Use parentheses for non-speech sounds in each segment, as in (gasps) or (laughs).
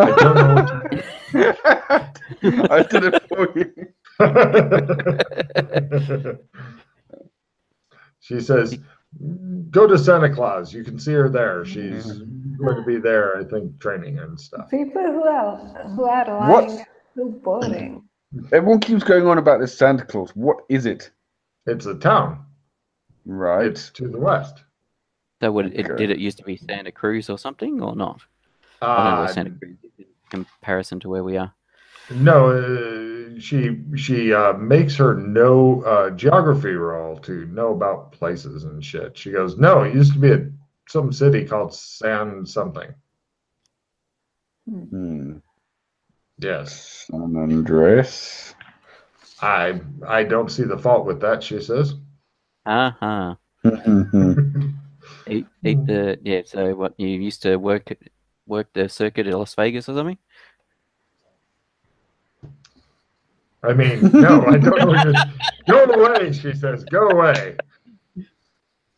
I don't know. What (laughs) I did it for you. (laughs) she says, "Go to Santa Claus. You can see her there. She's going to be there. I think training and stuff." People who are who are What? lying so boring. Everyone keeps going on about this Santa Claus. What is it? It's a town. Right. It's to the west. So would it, Okay. did it used to be Santa Cruz or something or not? I don't know Uh, where Santa Cruz is in comparison to where we are. no, uh, she she uh, makes her know uh, geography roll to know about places and shit. She goes, "No, it used to be a some city called San something." Hmm. Yes, San Andres. I I don't see the fault with that. She says. Uh-huh. Hmm. (laughs) Eat, eat the yeah. So what you used to work work the circuit at Las Vegas or something? I mean, no, I don't know. What you're, go away, she says. Go away.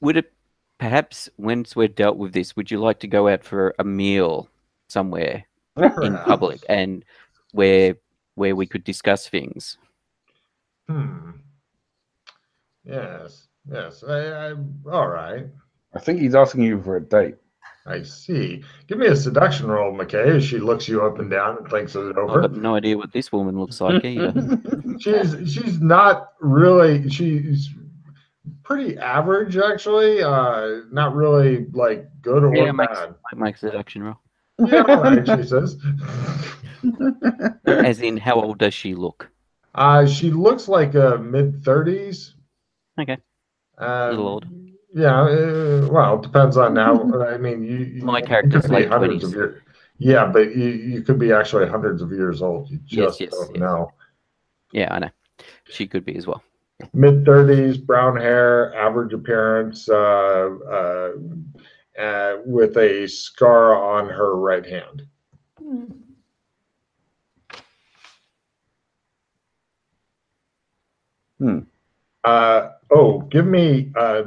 Would it perhaps once we're dealt with this, would you like to go out for a meal somewhere in public and where where we could discuss things? Hmm. Yes. Yes. I, I. All right. I think he's asking you for a date. I see. Give me a seduction roll, McKay, as she looks you up and down and thinks it over. I've got no idea what this woman looks like (laughs) either. She's she's not really she's pretty average actually. Uh not really like good or Yeah, makes- bad. Make seduction roll. Yeah, right, she says. (laughs) (laughs) As in, how old does she look? Uh she looks like uh mid thirties. Okay. Uh, little old. Yeah, uh, well, it depends on now. (laughs) I mean, you, you My you character's could be hundreds 20s. of years. Yeah, but you, you could be actually hundreds of years old. You Yes, just yes, don't yes. know. Yeah, I know. She could be as well. Mid thirties, brown hair, average appearance, uh, uh, uh, with a scar on her right hand. Hmm. Uh, oh, give me uh,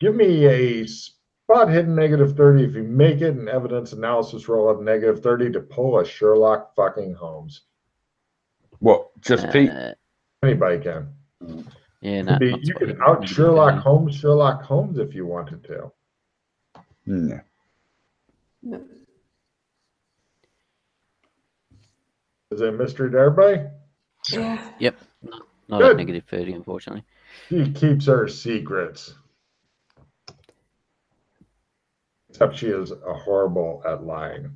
give me a spot hidden negative thirty if you make it, an evidence analysis roll of negative thirty to pull a Sherlock fucking Holmes. What? Just Pete? Uh, Anybody can. yeah, Could no. be- not you spotted. could out Sherlock Holmes, Sherlock Holmes if you wanted to. No. No. Is it a mystery to everybody? Yeah. Yep. Not, not Good. at negative 30, unfortunately. He keeps her secrets. Except she is a horrible at lying.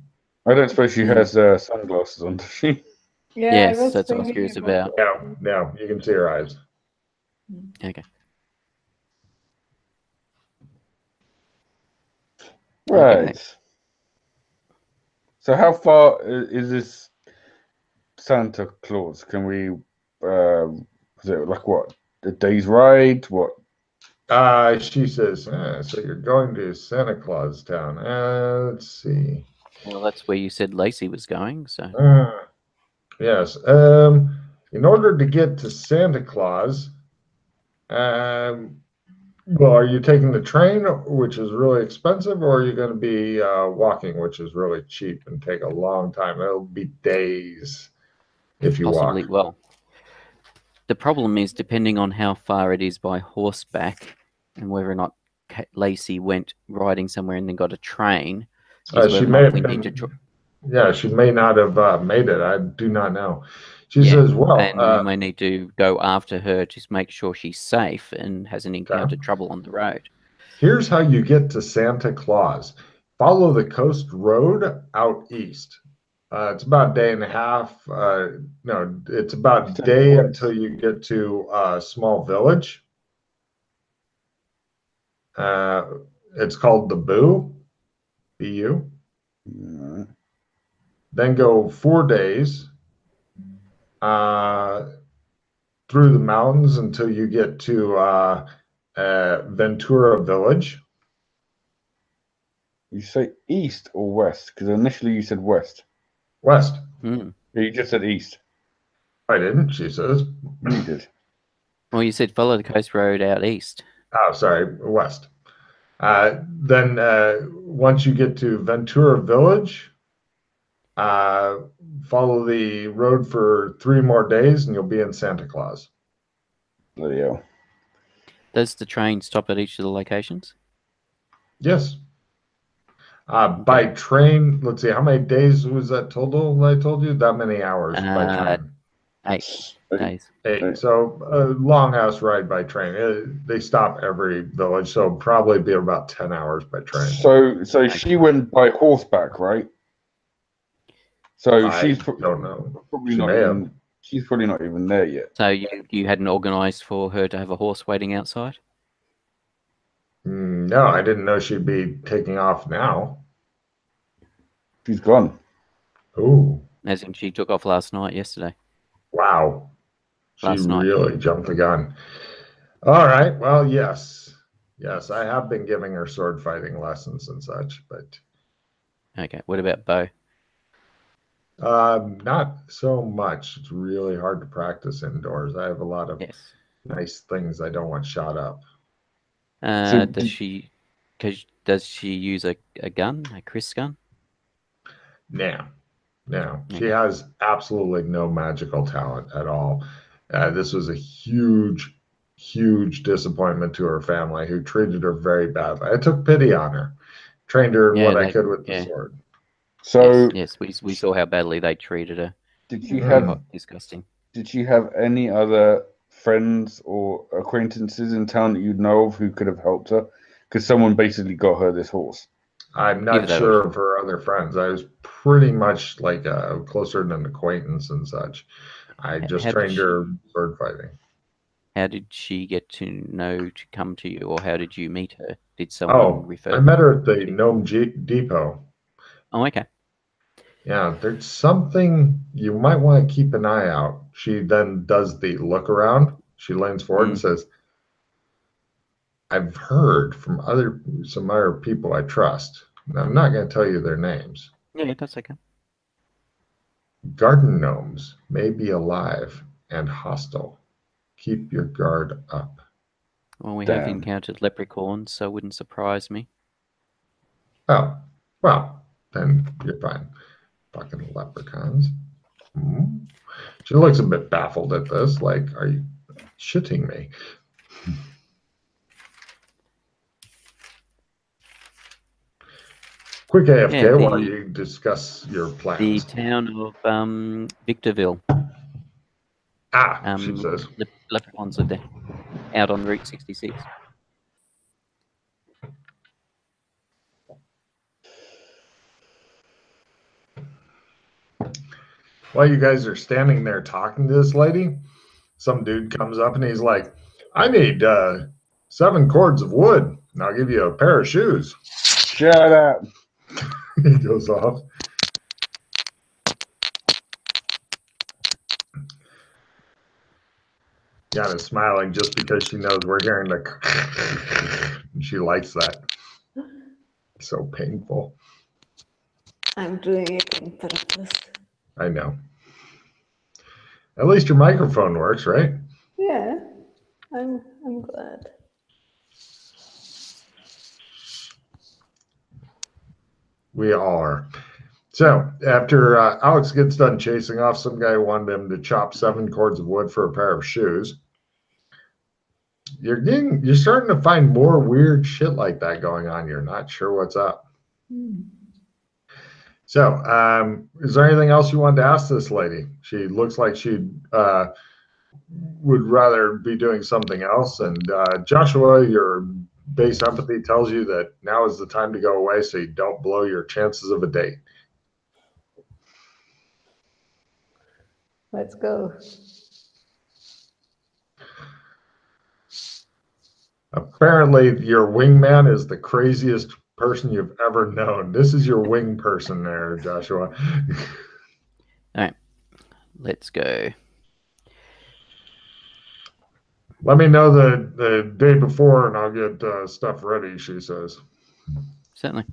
I don't suppose she has uh, sunglasses on, does she? Yeah, yes, that's what I was curious about. No, no, you can see her eyes. Okay. Right. So how far is this Santa Claus? Can we? Uh, is it like what a day's ride? What? Uh, she says, "Ah, so you're going to Santa Claus Town. Uh, let's see. Well, that's where you said Lacey was going, so. Uh, yes. Um, in order to get to Santa Claus, um, well, are you taking the train, which is really expensive, or are you going to be uh, walking, which is really cheap and take a long time? It'll be days if you Possibly. walk. Well, the problem is depending on how far it is by horseback and whether or not Lacey went riding somewhere and then got a train. Uh, she may have been- to Yeah, she may not have uh, made it. I do not know. She Yeah, says, "Well, and uh, we may need to go after her to make sure she's safe and hasn't encountered trouble on the road. Here's how you get to Santa Claus. Follow the coast road out east. Uh, it's about a day and a half. Uh, no, it's about a day until you get to a small village. Uh, it's called the Boo, B-U. Mm, Then go four days uh, through the mountains until you get to uh, uh, Ventura Village. You say east or west? Because initially you said west. West. Yeah, You just said east. I didn't, she says. You did. Well, you said follow the coast road out east. Oh, sorry, west. Uh, then uh, once you get to Ventura Village, Uh, follow the road for three more days, and you'll be in Santa Claus. Bloody hell. Does the train stop at each of the locations? Yes. Uh, by train, let's see, how many days was that total? I told you that many hours by Uh, train. Eight Nice. days. Eight. So a longhouse ride by train. Uh, they stop every village, so probably be about ten hours by train. So, so she went by horseback, right? So I she's pro- don't know. probably She not even. She's probably not even there yet. So you, you hadn't organised for her to have a horse waiting outside? Mm, No, I didn't know she'd be taking off now. She's gone. Ooh, As in, she took off last night, yesterday. Wow. She Last night. really jumped the gun. All right. Well, yes. Yes, I have been giving her sword fighting lessons and such, but Okay. What about Bo? um, not so much. It's really hard to practice indoors. I have a lot of Yes. nice things I don't want shot up. Uh, So does she? Cause does she use a, a gun, a Chris gun? No, no, she has absolutely no magical talent at all. Uh, this was a huge, huge disappointment to her family, who treated her very badly. I took pity on her, trained her in Yeah, what I could with yeah. the sword. So yes, yes, we we saw how badly they treated her. did she Mhm. have? Quite disgusting. Did she have any other friends or acquaintances in town that you'd know of who could have helped her? Because someone basically got her this horse. I'm not sure of her other friends. I was pretty much like uh, closer than an acquaintance and such. I just how trained she- her bird fighting. How did she get to know to come to you, or how did you meet her? Did someone Oh, refer? I met her at the Gnome G- Depot. Oh, okay. Yeah, there's something you might want to keep an eye out. She then does the look around. She leans forward and says, I've heard from other some other people I trust. Now, I'm not going to tell you their names. Yeah, yeah, that's okay. Garden gnomes may be alive and hostile. Keep your guard up. Well, we have encountered leprechauns, so it wouldn't surprise me. Oh, well, then you're fine. Fucking leprechauns. Hmm. She looks a bit baffled at this, like, are you shitting me? Quick AFK, Yeah, why don't you discuss your plans? The town of um, Victorville. ah, Um, she says. le- leprechauns live there, out on Route 66. While you guys are standing there talking to this lady, some dude comes up and he's like, I need uh, seven cords of wood, and I'll give you a pair of shoes. Shut up. He goes off. Jan is smiling just because she knows we're hearing the. (laughs) she likes that. So painful. I'm doing it on purpose. I know. At least your microphone works, right? Yeah, I'm I'm glad. We all are. So after uh, Alex gets done chasing off some guy who wanted him to chop seven cords of wood for a pair of shoes, you're getting you're starting to find more weird shit like that going on. You're not sure what's up. Hmm. So, um, is there anything else you wanted to ask this lady? She looks like she uh, would rather be doing something else. And uh, Joshua, your base empathy tells you that now is the time to go away, so you don't blow your chances of a date. Let's go. Apparently, your wingman is the craziest person you've ever known. This is your wing person, there, Joshua. (laughs) All right. Let's go. Let me know the the day before, and I'll get uh, stuff ready. She says. Certainly.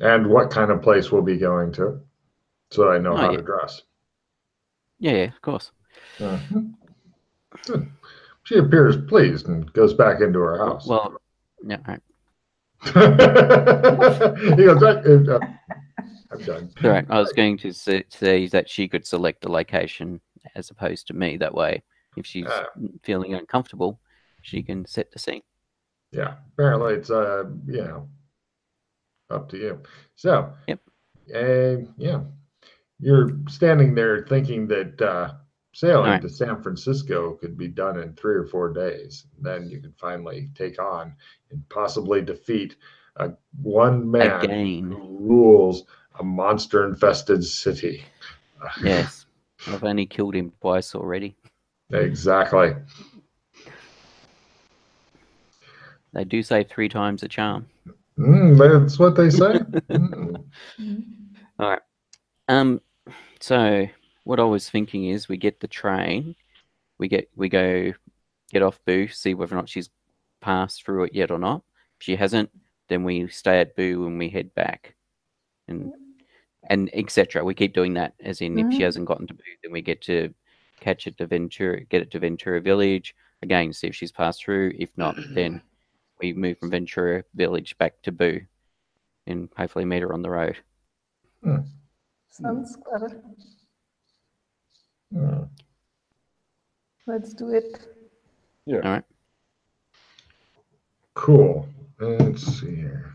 and what kind of place we'll be going to, so I know Oh, how yeah. to dress. Yeah, yeah, of course. Good. She appears pleased and goes back into her house. Well, yeah, all right. (laughs) he goes, "Uh, I'm done. All right. I was going to say that she could select the location as opposed to me. That way, if she's Ah. feeling uncomfortable, she can set the scene. Yeah, apparently it's uh, you know, up to you. So, Yep. uh, yeah, you're standing there thinking that uh, sailing Alright. to San Francisco could be done in three or four days. Then you can finally take on and possibly defeat a one man Again. who rules a monster-infested city. Yes. (laughs) I've only killed him twice already. Exactly. They do say three times a charm. Mm, that's what they say. (laughs) Mm. Um, so what I was thinking is we get the train, we get we go get off Boo, see whether or not she's passed through it yet or not. If she hasn't, then we stay at Boo and we head back, and and etc. We keep doing that. As in, if she Mhm. hasn't gotten to Boo, then we get to catch it to Ventura, get it to Ventura Village again, see if she's passed through. If not, then we move from Ventura Village back to Boo, and hopefully meet her on the road. Sounds clever. Mm. Let's do it. Yeah. All right. Cool. Let's see here.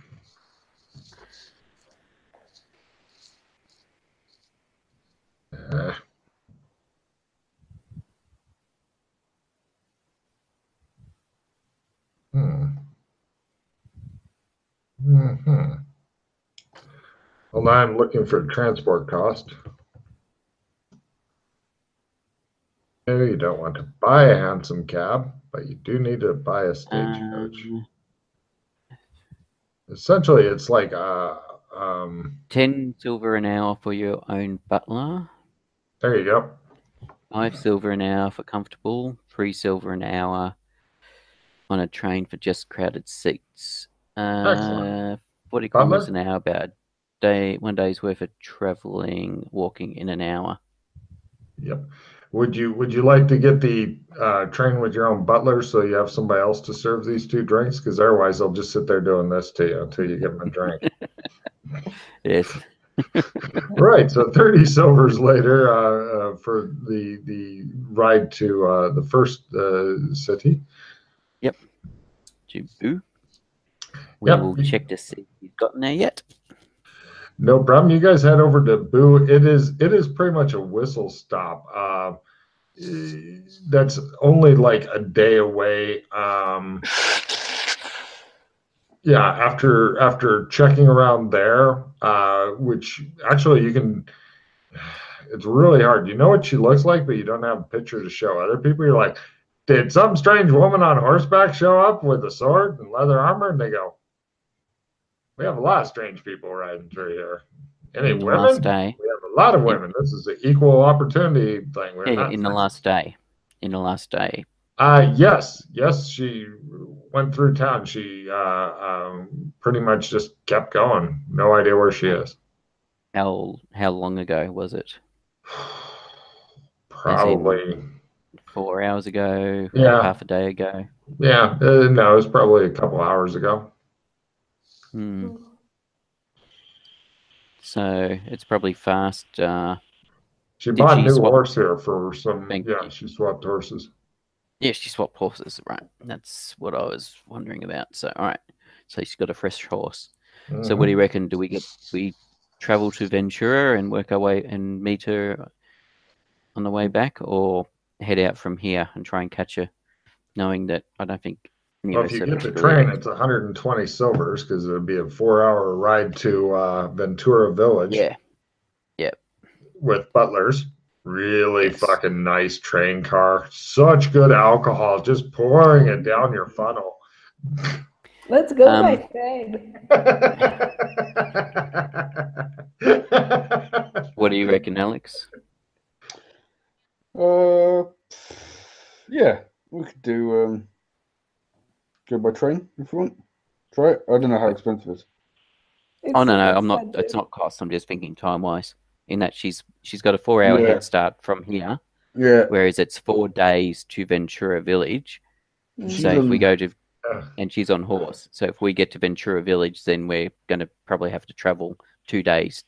Uh, hmm. Hmm. Well, now I'm looking for transport cost. No, you don't want to buy a hansom cab, but you do need to buy a stagecoach. Um, Essentially, it's like uh, um, 10 silver an hour for your own butler, there you go. 5 silver an hour for comfortable, 3 silver an hour on a train for just crowded seats. Uh, Excellent. 40 Butler? kilometers an hour, about day, one day's worth of traveling, walking in an hour. Yep. Would you would you like to get the uh, train with your own butler so you have somebody else to serve these two drinks? Because otherwise, they'll just sit there doing this to you until you give them a drink. (laughs) Yes. (laughs) right. So thirty silvers later uh, uh, for the the ride to uh, the first uh, city. To Boo. We Yep. will check to see if you've gotten there yet. No problem. You guys head over to Boo. It is it is pretty much a whistle stop. Uh, that's only like a day away. Um, yeah, after after checking around there, uh, which actually you can. It's really hard. You know what she looks like, but you don't have a picture to show other people. You're like, did some strange woman on horseback show up with a sword and leather armor? And they go, we have a lot of strange people riding through here. Any In women? last day. We have a lot of women. This is an equal opportunity thing. We're Yeah, in the last day. In the last day. uh, yes, yes, she went through town. She uh, um, pretty much just kept going. No idea where she is. How how long ago was it? (sighs) Probably, Four hours ago? Yeah. Half a day ago? yeah. Uh, no, it was probably a couple hours ago. Hmm. So it's probably fast. Uh, She Did bought a new swap- horse here for some. Thank yeah, you. she swapped horses. yeah, she swapped horses, right? That's what I was wondering about. So, all right. So she's got a fresh horse. So, what do you reckon? Do we get we travel to Ventura and work our way and meet her on the way back, or head out from here and try and catch her, knowing that I don't think any Well, if you get the train, it's 120 silvers because it would be a four-hour ride to uh, Ventura Village. Yeah, with butlers. Really Yes. fucking nice train car. Such good alcohol, just pouring it down your funnel. Let's go Um, by train. (laughs) what do you reckon, Alex? Uh, yeah, we could do um, go by train if you want. Try it. I don't know how expensive it is. Oh It's no, no, I'm not. It's not cost. I'm just thinking time wise. In that she's she's got a four hour Yeah. head start from here, Yeah, whereas it's four days to Ventura Village. Mm. She's So if we go to Ugh. and she's on horse, so if we get to Ventura Village, then we're going to probably have to travel two days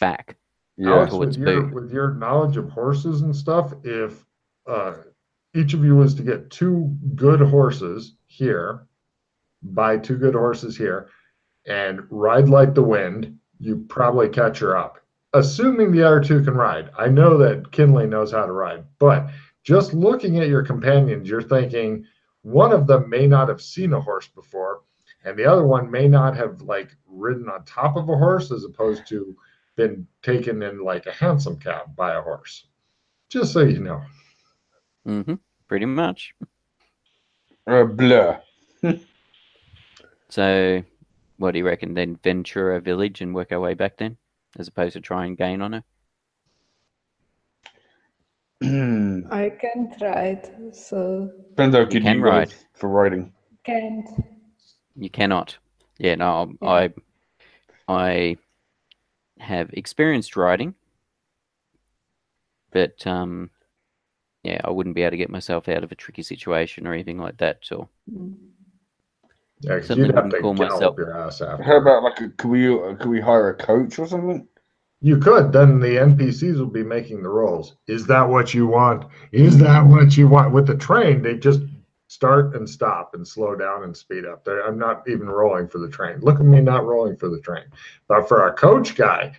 back. Yeah. Alex, towards with your, with your knowledge of horses and stuff, if uh, each of you was to get two good horses here, buy two good horses here, and ride like the wind, you probably catch her up. Assuming the other two can ride. I know that Kinley knows how to ride, but just looking at your companions, you're thinking one of them may not have seen a horse before, and the other one may not have like ridden on top of a horse as opposed to been taken in like a hansom cab by a horse. Just so you know. hmm Pretty much. Uh, blur. (laughs) So, what do you reckon? Then Ventura Village and work our way back then, as opposed to try and gain on her. I can't ride, so how good you, can ride. ride for riding. can't. You cannot. Yeah, no, Yeah. I, I have experienced riding, but um, yeah, I wouldn't be able to get myself out of a tricky situation or anything like that. So. Yeah, 'cause Certainly you'd have wouldn't to call myself- your ass after. How about like, a, could we uh, could we hire a coach or something? You could, then the NPCs will be making the rolls. Is that what you want? Is that what you want? With the train, they just start and stop and slow down and speed up. They're, I'm not even rolling for the train. Look at me not rolling for the train. But for a coach guy,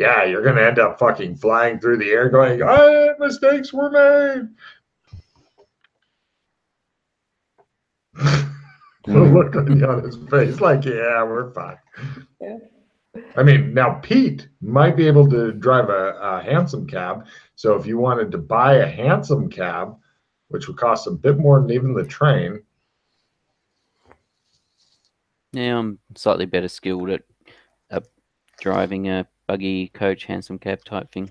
yeah, you're going to end up fucking flying through the air going, ah, mistakes were made. (laughs) the look on on his face, like, yeah, we're fine. Yeah. I mean, now Pete might be able to drive a, a hansom cab. So if you wanted to buy a hansom cab, which would cost a bit more than even the train, yeah, I'm slightly better skilled at uh, driving a buggy, coach, hansom cab type thing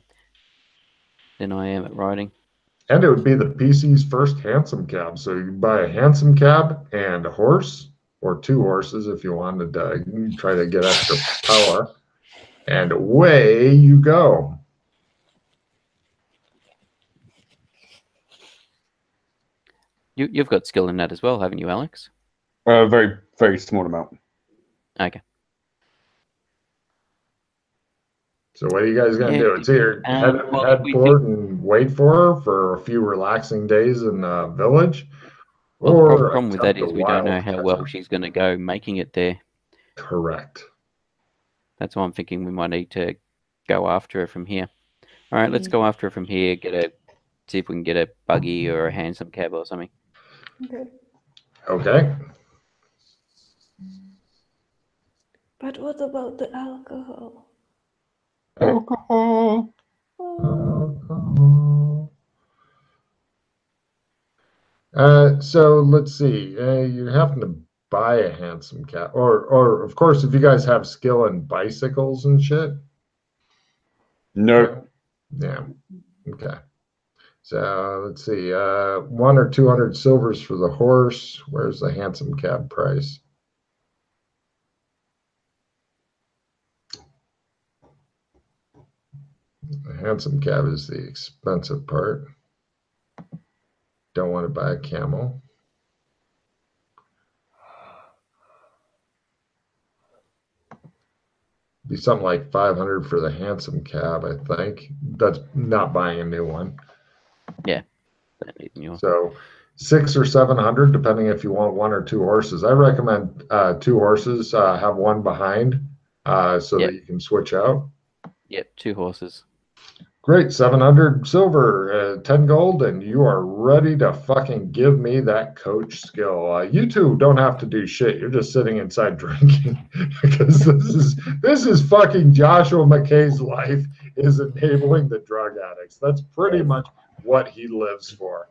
than I am at riding. and it would be the PC's first hansom cab. So you buy a hansom cab and a horse, or two horses if you wanted to try to get extra power, and away you go. You, you've got skill in that as well, haven't you, Alex? A very very small amount. Okay. So what are you guys gonna Yeah, do? It's either um, head, well, head port and wait for her for a few relaxing days in the village, Well, the problem with that attempt is a we don't know wild how well she's going to go making it there. Correct. That's why I'm thinking we might need to go after her from here. All right, let's go after her from here. Get a see if we can get a buggy or a hansom cab or something. Okay. Okay. But what about the alcohol? Alcohol. Uh, so let's see. Uh, you happen to buy a handsome cat, or or of course, if you guys have skill in bicycles and shit. No. Yeah. Okay. So let's see. Uh, one or two hundred silvers for the horse. Where's the hansom cab price? The hansom cab is the expensive part. Don't want to buy a camel. Be something like 500 for the hansom cab, I think. That's not buying a new one. New- So six or 700, depending if you want one or two horses. I recommend uh, two horses, uh, have one behind uh, so Yep. that you can switch out. Yep, two horses. Great, 700 silver, uh, 10 gold, and you are ready to fucking give me that coach skill. Uh, you two don't have to do shit. You're just sitting inside (laughs) drinking because this is this is fucking Joshua McKay's life is enabling the drug addicts. That's pretty much what he lives for.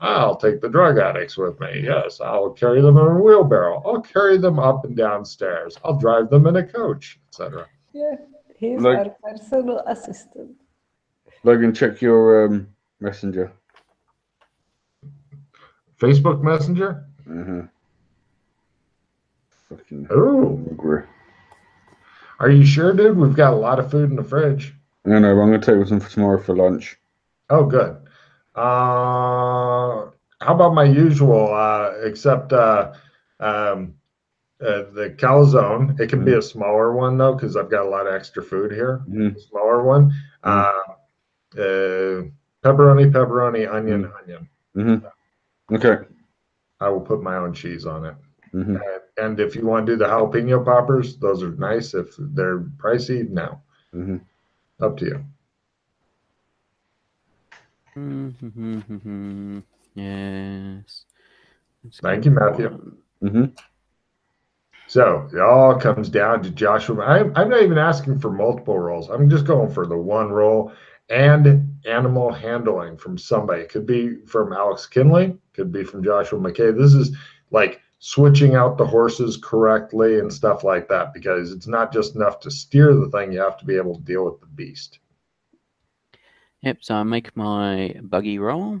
I'll take the drug addicts with me. Yes, I'll carry them in a wheelbarrow. I'll carry them up and down stairs. I'll drive them in a coach, etc. Yeah, he's Like- our personal assistant. Logan, check your um, messenger. Facebook Messenger. Mm-hmm. Fucking Oh, hungry. are you sure, dude? We've got a lot of food in the fridge. No, no, I'm gonna take some for tomorrow for lunch. Oh, good. Uh, how about my usual? Uh, except uh, um, uh, the calzone. It can be a smaller one though, because I've got a lot of extra food here. Mhm. Smaller one. Uh, uh, pepperoni, pepperoni, onion, onion. Mm-hmm. Okay. I will put my own cheese on it. hmm And, and if you want to do the jalapeno poppers, those are nice. If they're pricey, no. hmm Up to you. Mm-hmm. yes. Let's Thank you, Matthew. on. hmm So it all comes down to Joshua. I'm, I'm not even asking for multiple roles. I'm just going for the one role and animal handling from somebody. It could be from Alex Kinley, could be from Joshua McKay. This is like switching out the horses correctly and stuff like that because it's not just enough to steer the thing, you have to be able to deal with the beast. Yep. So I make my buggy roll.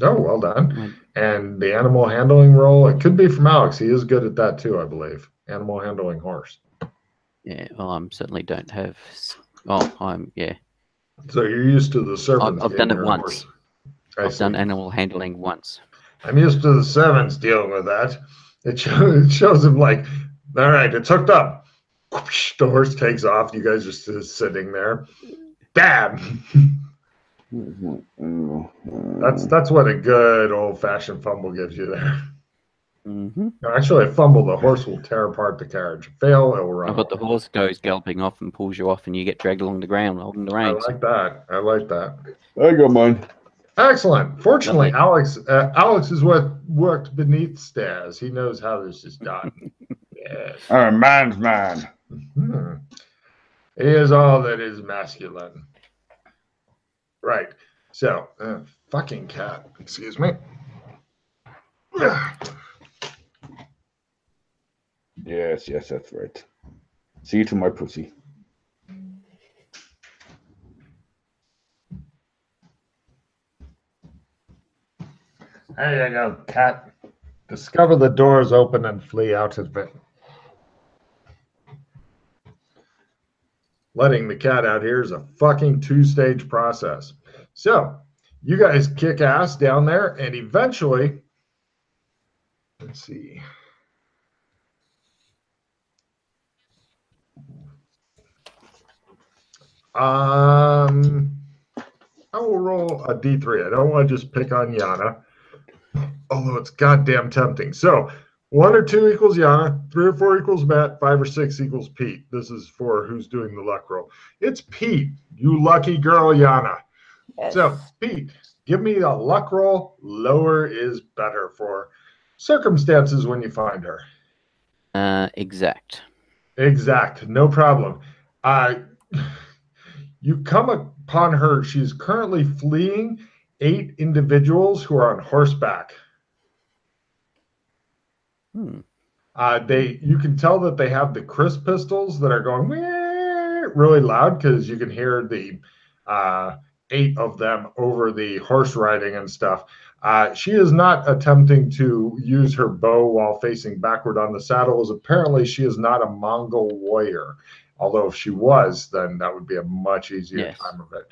Oh, well done. And the animal handling roll, it could be from Alex. He is good at that too, I believe. Animal handling horse. Yeah. Well, I certainly don't have. Oh, I'm yeah. So you're used to the servants. I've done it once. I I've done see. animal handling once. I'm used to the servants dealing with that. It, show, it shows him like, all right, it's hooked up. The horse takes off. You guys are still sitting there. Bam! (laughs) That's that's what a good old fashioned fumble gives you there. Mm-hmm. Actually, a fumble, the horse will tear apart the carriage. Fail, it will run. But the horse goes galloping off and pulls you off, and you get dragged along the ground holding the reins. I reins. like that. I like that. I got mine. Excellent. Fortunately, Lovely. Alex uh, Alex is what worked beneath stairs. He knows how this is done. (laughs) yes. I'm a man's man. Hmm. He is all that is masculine. Right. So, uh, fucking cat. Excuse me. Yes, yes, that's right. See you to my pussy. There you go, cat. Discover the doors open and flee out of it. Letting the cat out here is a fucking two stage process. So, you guys kick ass down there, and eventually, let's see. Um, I will roll a d3. I don't want to just pick on Yana although it's goddamn tempting. So one or two equals Yana, three or four equals Matt, five or six equals Pete. This is for who's doing the luck roll. It's Pete, you lucky girl, Yana. Yes. So Pete, give me a luck roll. Lower is better for circumstances when you find her. Uh, exact. Exact, no problem. Uh, you come upon her. She's currently fleeing eight individuals who are on horseback. Hmm. Uh, they you can tell that they have the crisp pistols that are going really loud because you can hear the uh, eight of them over the horse riding and stuff. Uh, she is not attempting to use her bow while facing backward on the saddle, as apparently she is not a Mongol warrior. Although if she was, then that would be a much easier Yes. time of it.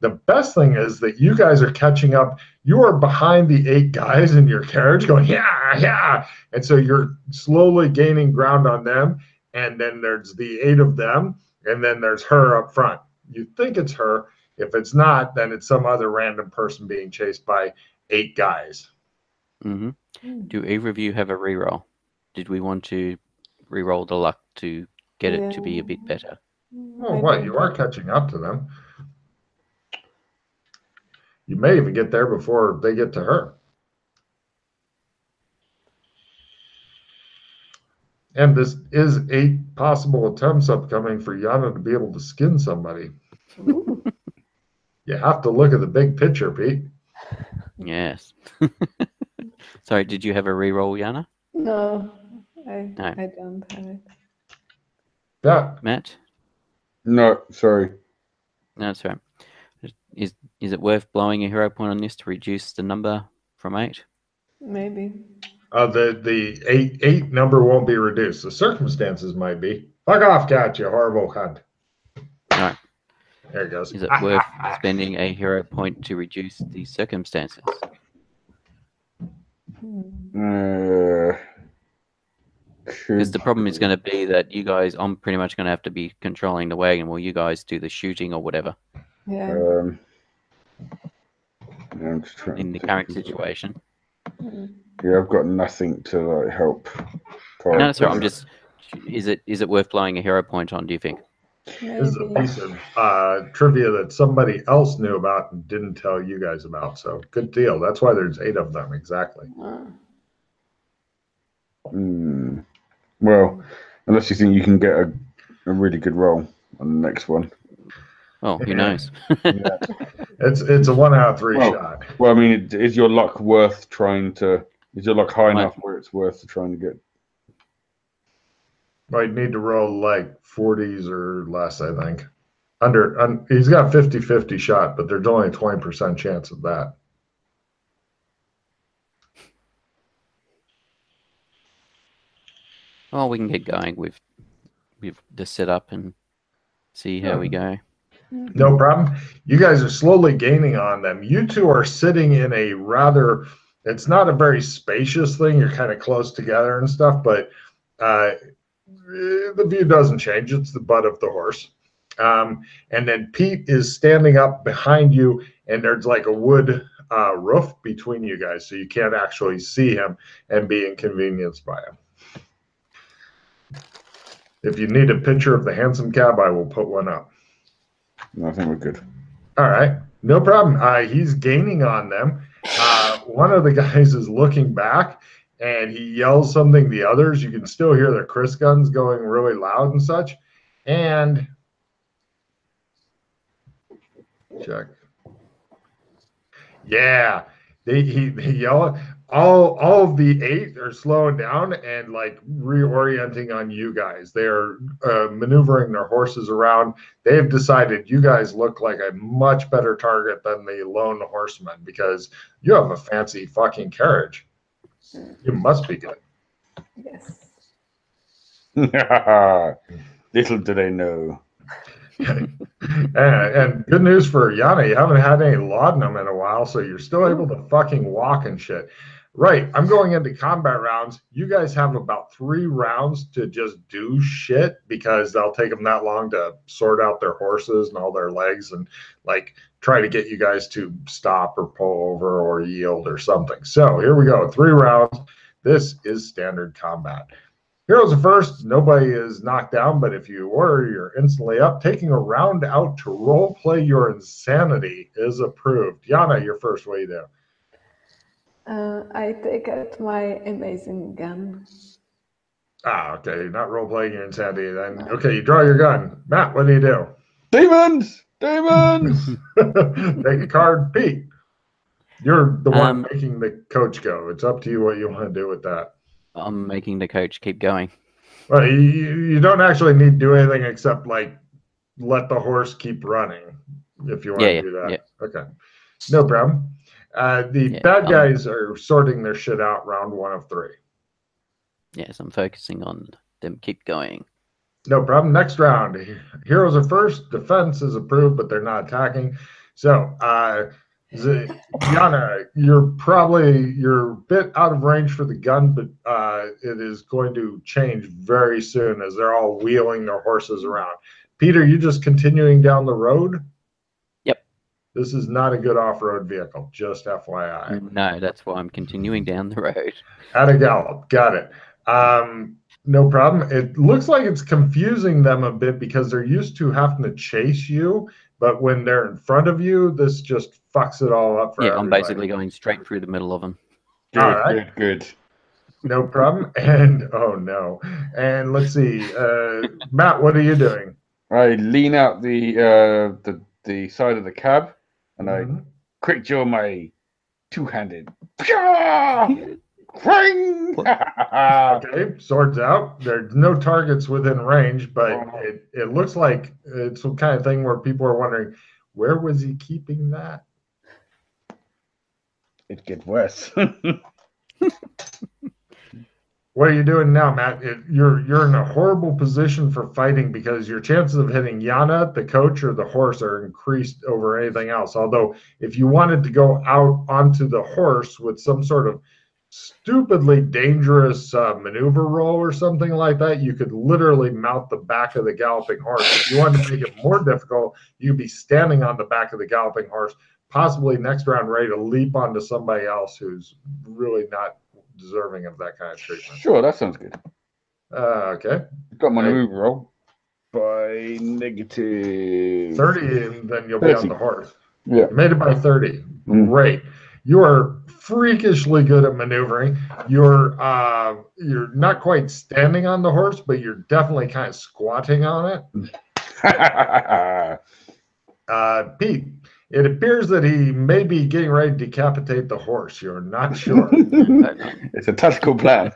The best thing is that you guys are catching up. You are behind the eight guys in your carriage going, yeah, yeah. And so you're slowly gaining ground on them. And then there's the eight of them. And then there's her up front. You think it's her. If it's not, then it's some other random person being chased by eight guys. hmm Hmm. Do either of you have a reroll? Did we want to reroll the luck to get it to be a bit better? Oh, I what? You are catching up to them. You may even get there before they get to her. And this is eight possible attempts upcoming for Yana to be able to skin somebody. Ooh. You have to look at the big picture, Pete. Yes. (laughs) Sorry, did you have a reroll, Yana? No, I, No. I don't have it. Yeah. Matt? No, sorry. No, that's right. Is is it worth blowing a hero point on this to reduce the number from eight? Maybe. Uh, the the eight eight number won't be reduced. The circumstances might be. Fuck off, cat, you horrible cunt. Alright. There it goes. Is it worth spending a hero point to reduce the circumstances? Hmm. Uh, Because the problem is going to be that you guys, I'm pretty much going to have to be controlling the wagon while you guys do the shooting or whatever Yeah. Um, I'm just trying in the current situation. Mm. Yeah, I've got nothing to like help. No, that's right. I'm just. Is it is it worth blowing a hero point on? Do you think? This is a piece of uh, trivia that somebody else knew about and didn't tell you guys about. So good deal. That's why there's eight of them exactly. Ah. Well, unless you think you can get a, a really good roll on the next one. Oh, who Yeah. knows? (laughs) It's it's a one out of three Well, shot. Well, I mean, is your luck worth trying to? Is your luck high Right. enough where it's worth to trying to get? Might need to roll like 40s or less, I think. Under, un, he's got 50 50 shot, but there's only a 20% chance of that. Oh, we can get going with with the setup and see how we go. No problem. You guys are slowly gaining on them. You two are sitting in a rather, it's not a very spacious thing. You're kind of close together and stuff, but uh, the view doesn't change. It's the butt of the horse. Um, and then Pete is standing up behind you, and there's like a wood uh, roof between you guys, so you can't actually see him and be inconvenienced by him. If you need a picture of the hansom cab, I will put one up. No, I think we're good. All right, no problem. Uh, he's gaining on them. Uh, one of the (laughs) guys is looking back and he yells something. The others, you can still hear their Chris guns going really loud and such. And check. Yeah, they he, they yell. All all of the eight are slowing down and like reorienting on you guys. They're uh, maneuvering their horses around they've decided you guys look like a much better target than the lone horseman because you have a fancy fucking carriage. You must be good. Yes. (laughs) Little do they know. (laughs) (laughs) and, and good news for Yana, you haven't had any laudanum in a while, so you're still mm-hmm. able to fucking walk and shit. Right, I'm going into combat rounds. You guys have about three rounds to just do shit because they'll take them that long to sort out their horses and all their legs and like try to get you guys to stop or pull over or yield or something. So here we go, three rounds. This is standard combat. Heroes are first. Nobody is knocked down, but if you were, you're instantly up. Taking a round out to role play your insanity is approved. Yana, you're first. What do you do? Uh, I take out my amazing gun. Ah, okay. You're not role playing your insanity. Then okay, you draw your gun. Matt, what do you do? Demons! Demons! (laughs) Take a card, Pete. You're the one Um, making the coach go. It's up to you what you want to do with that. I'm making the coach keep going. Well, you, you don't actually need to do anything except like let the horse keep running if you want Yeah, to yeah, do that. yeah. Okay, no problem. Uh, the bad um, guys are sorting their shit out round one of three. Yes, I'm focusing on them keep going. No problem. Next round, heroes are first. Defense is approved, but they're not attacking. So, uh, Z- Yana, you're probably you're a bit out of range for the gun, but uh, it is going to change very soon as they're all wheeling their horses around. Peter, you just continuing down the road? Yep. This is not a good off-road vehicle. Just FYI. No, that's why I'm continuing down the road. At a gallop. Got it. Um, no problem. It looks like it's confusing them a bit because they're used to having to chase you, but when they're in front of you, this just fucks it all up for yeah, I'm everybody. basically going straight through the middle of them. Good, All right. good, good. No problem. (laughs) And oh no. And let's see. Uh, Matt, what are you doing? I lean out the uh, the the side of the cab and I Mhm. quick draw my two-handed. Pya! (laughs) Cring! (laughs) Okay, swords out. There's no targets within range, but no. it, it looks like it's some kind of thing where people are wondering, where was he keeping that? it get worse. (laughs) What are you doing now, Matt? It, you're you're in a horrible position for fighting because your chances of hitting Yana, the coach, or the horse are increased over anything else. Although, if you wanted to go out onto the horse with some sort of stupidly dangerous uh, maneuver roll or something like that, you could literally mount the back of the galloping horse. If you wanted to make it more difficult, you'd be standing on the back of the galloping horse, possibly next round ready to leap onto somebody else who's really not deserving of that kind of treatment. Sure, that sounds good. Uh, okay, Got my maneuver roll by negative 30, and then you'll be on the horse. Yeah. You made it by 30. Mm. Great. You are freakishly good at maneuvering. You're uh, you're not quite standing on the horse, but you're definitely kind of squatting on it. (laughs) Uh, Pete, it appears that he may be getting ready to decapitate the horse. You're not sure. (laughs) it's a tactical plan.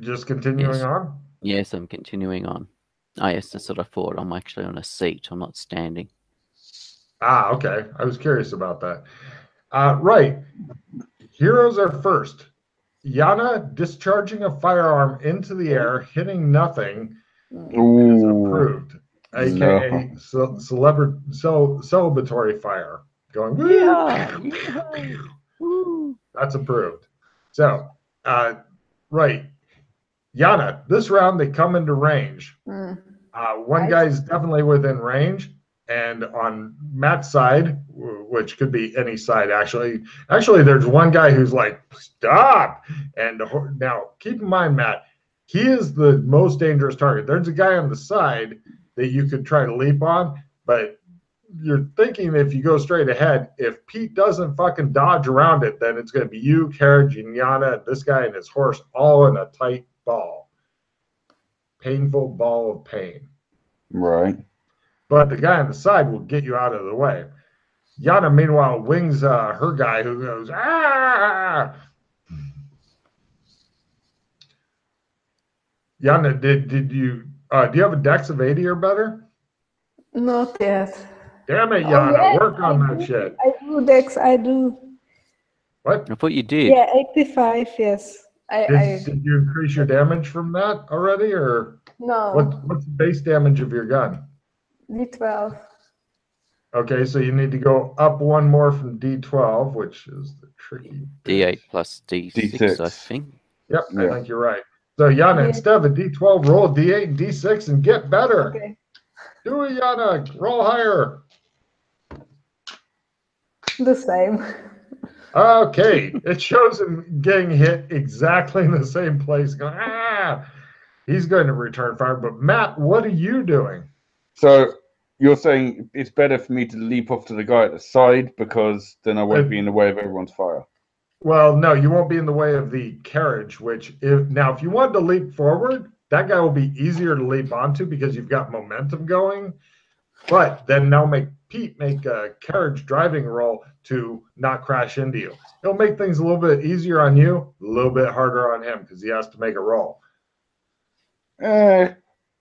Just continuing Yes. on. Yes, I'm continuing on. Oh, yes, that's what I thought. I'm actually on a seat. I'm not standing. Ah, okay. I was curious about that. Uh, right. Heroes are first. Yana discharging a firearm into the air, hitting nothing, is approved. AKA No. ce- celebra- cel- celebratory fire. Going, Yeah, yeah. That's approved. So, uh, right. Yana, this round they come into range. Mm. Uh, one Right. guy's definitely within range, and on Matt's side, which could be any side actually. Actually, there's one guy who's like, "Stop!" And now, keep in mind, Matt, he is the most dangerous target. There's a guy on the side that you could try to leap on, but you're thinking if you go straight ahead, if Pete doesn't fucking dodge around it, then it's going to be you, Carriage, and Yana, and this guy and his horse all in a tight ball. Painful ball of pain. Right. But the guy on the side will get you out of the way. Yana, meanwhile, wings uh, her guy who goes, ah! Yana, did, did you, uh, do you have a dex of 80 or better? Not yet. Damn it, Oh, Yana, work on I that do. shit. I do Dex. I do. What? I thought you did. Yeah, 85. Yes. I. Did, I did you increase your damage from that already, or no. what, what's the base damage of your gun? D12. Okay, so you need to go up one more from D12, which is the tricky. D8 plus D6, I D6. think. Yep, I Yeah. think you're right. So Yana, Yeah. instead of a D12, roll a D8 and D6 and get better. Okay. Do it, Yana. Roll higher. The same. Okay, it shows him getting hit exactly in the same place. Going, ah, he's going to return fire. But Matt, what are you doing? So you're saying it's better for me to leap off to the guy at the side because then I won't be in the way of everyone's fire. Well, no, you won't be in the way of the carriage. Which, if now, if you wanted to leap forward, that guy will be easier to leap onto because you've got momentum going. But then now make Pete make a carriage driving roll to not crash into you. It'll make things a little bit easier on you, a little bit harder on him because he has to make a roll. Eh,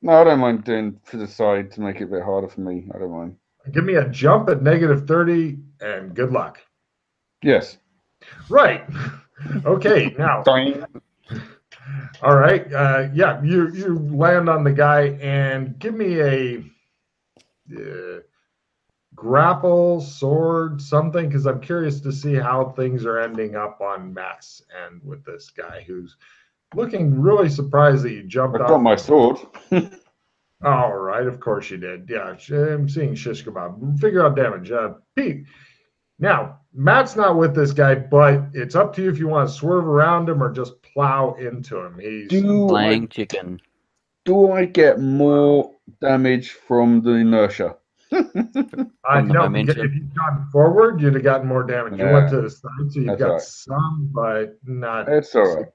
no, I don't mind doing to the side to make it a bit harder for me. I don't mind. Give me a jump at negative 30 and good luck. Yes. Right. Okay, now (laughs) All right. Uh, yeah, you you land on the guy and give me a uh, grapple, sword, something, because I'm curious to see how things are ending up on Matt's end with this guy who's looking really surprised that you jumped I've off. got my sword. (laughs) (laughs) All right, of course you did. Yeah, I'm seeing shish kebab. Figure out damage. Uh, Pete. Now, Matt's not with this guy, but it's up to you if you want to swerve around him or just plow into him. He's Do I, Playing chicken. do I get more damage from the inertia? I know if you'd gone forward, you'd have gotten more damage. You went to the side, so you've got right. some, but not. It's all right.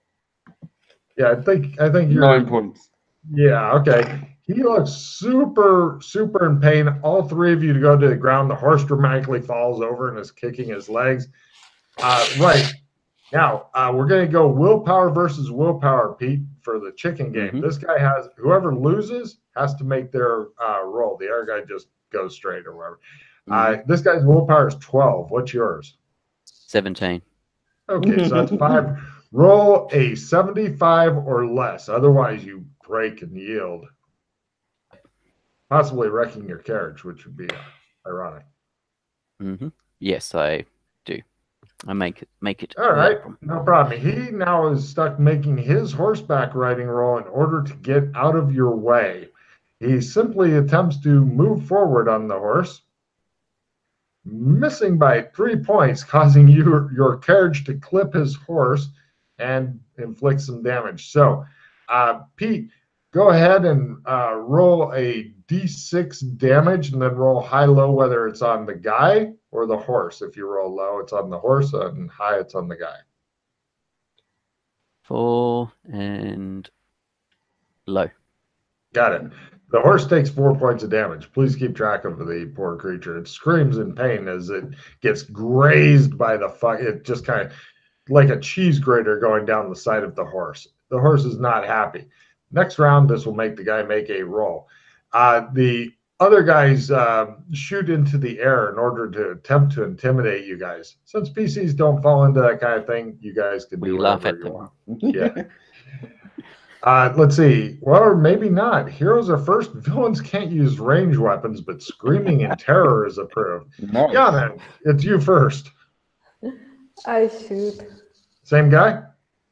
Yeah, I think I think you're. Nine points. Yeah, okay. He looks super, super in pain. All three of you to go to the ground. The horse dramatically falls over and is kicking his legs. Uh, right. Now, uh, we're going to go willpower versus willpower, Pete, for the chicken game. Mhm. This guy has, whoever loses has to make their uh, roll. The other guy just goes straight or whatever. Uh, this guy's willpower is 12. What's yours? 17. Okay, so that's (laughs) five. Roll a 75 or less. Otherwise, you break and yield. Possibly wrecking your carriage, which would be ironic. Mm-hmm. Yes, I do. I make it make it. All right, no problem. He now is stuck making his horseback riding roll in order to get out of your way. He simply attempts to move forward on the horse, missing by three points, (laughs) causing you, your carriage to clip his horse and inflict some damage. So, uh, Pete, go ahead and uh, roll a d6 damage and then roll high low, whether it's on the guy or the horse. If you roll low, it's on the horse, and high, it's on the guy. Four and low. Got it. The horse takes four points of damage. Please keep track of the poor creature. It screams in pain as it gets grazed by the fuck. It just kind of like a cheese grater going down the side of the horse. The horse is not happy. Next round, this will make the guy make a roll. Uh, the other guys uh, shoot into the air in order to attempt to intimidate you guys. Since PCs don't fall into that kind of thing, you guys can We do laugh whatever at you them. want. Yeah. (laughs) Uh, let's see. Well, maybe not. Heroes are first. (laughs) Villains can't use range weapons, but screaming in terror is approved. Nice. Yeah, then it's you first. (laughs) I shoot. Same guy.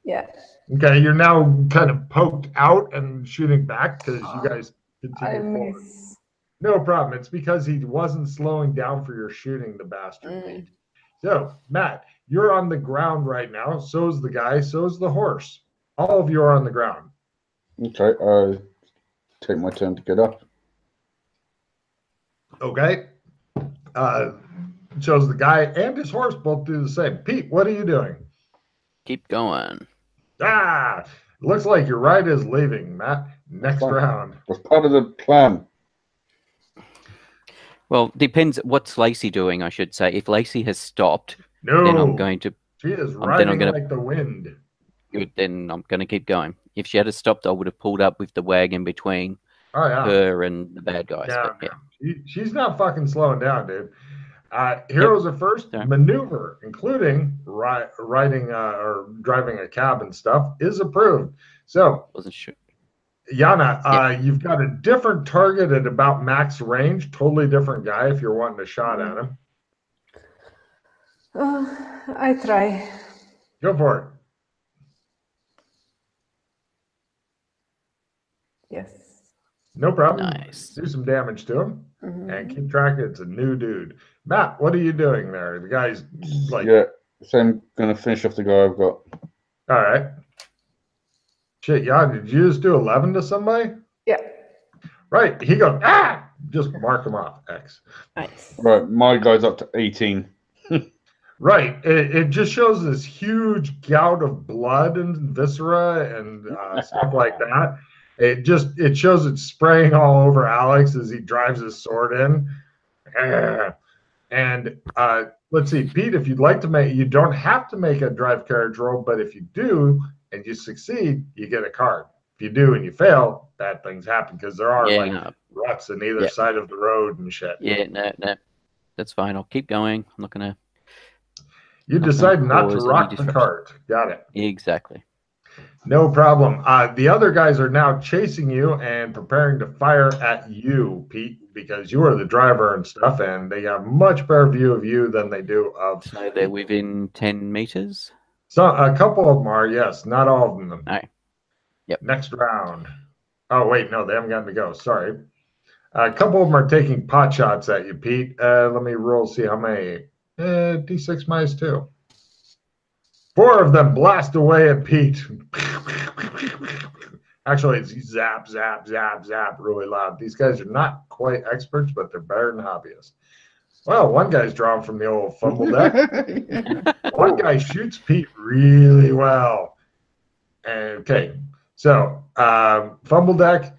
Yeah, Okay, you're now kind of poked out and shooting back because you (gasps) guys I continue forward. miss. No problem. It's because he wasn't slowing down for your shooting, the bastard. Mm. So, Matt, you're on the ground right now. So is the guy. So is the horse. All of you are on the ground. Okay, I take my turn to get up. Okay. Uh, shows the guy and his horse both do the same. Pete, what are you doing? Keep going. Ah, looks like your ride is leaving, Matt. Next Fine. round. Was part of the plan. Well, depends. What's Lacey doing? I should say. If Lacey has stopped, No, then I'm going to. she is then riding I'm gonna- like the wind. Then I'm going to keep going. If she had stopped, I would have pulled up with the wagon between Oh yeah, her and the bad guys. yeah. But yeah. She, she's not fucking slowing down, dude. Uh, heroes are first. Yeah. Maneuver, including ri- riding uh, or driving a cab and stuff, is approved. So wasn't sure. Yana, uh, you've got a different target at about max range. Totally different guy if you're wanting a shot at him. Uh, I try. Go for it. Yes. No problem. Nice. Do some damage to him Mhm. and keep track. It's a new dude. Matt, what are you doing there? The guy's like, yeah, so I'm gonna finish off the guy I've got. all right. Shit, yeah. Did you just do 11 to somebody? Yeah. Right. He goes, ah, just mark him off. X. Nice. Right, my guy's up to 18. (laughs) Right. It, it just shows this huge gout of blood and viscera and uh, stuff like that. It just it shows it spraying all over Alex as he drives his sword in. Eh. And uh, let's see, Pete, if you'd like to make, you don't have to make a drive carriage roll, but if you do and you succeed, you get a card. If you do and you fail, bad things happen because there are Yeah, like no, ruts in either Yeah. side of the road and shit. yeah, no, no. That's fine. I'll keep going. I'm not gonna. You decide not to rock the cart. Got it. Exactly. No problem. Uh, the other guys are now chasing you and preparing to fire at you, Pete, because you are the driver and stuff, and they have much better view of you than they do of. So they're within ten meters. So a couple of them are, yes, not all of them. All right. Yep. Next round. Oh wait, no, they haven't gotten to go. Sorry. a couple of them are taking pot shots at you, Pete. Uh, let me roll, see how many. Uh, D6 minus two. Four of them blast away at Pete. Actually, it's zap, zap, zap, zap, really loud. These guys are not quite experts, but they're better than hobbyists. Well, one guy's drawn from the old fumble deck. (laughs) one guy shoots Pete really well. Okay, so um, fumble deck,